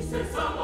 Jesus,